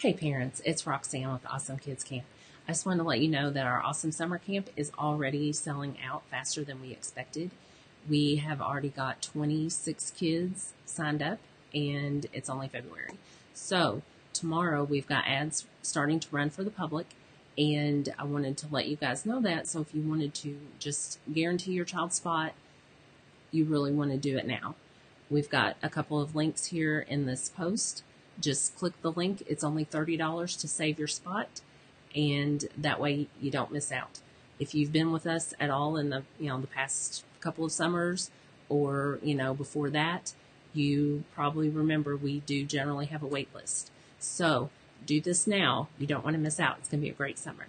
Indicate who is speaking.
Speaker 1: Hey parents, it's Roxanne with Awesome Kids Camp. I just wanted to let you know that our awesome summer camp is already selling out faster than we expected. We have already got 26 kids signed up and it's only February. So tomorrow we've got ads starting to run for the public and I wanted to let you guys know that. So if you wanted to just guarantee your child spot, you really want to do it now. We've got a couple of links here in this post. Just click the link. It's only $30 to save your spot and that way you don't miss out. If you've been with us at all in the, you know, the past couple of summers or, you know, before that, you probably remember we do generally have a wait list. So do this now. You don't want to miss out. It's going to be a great summer.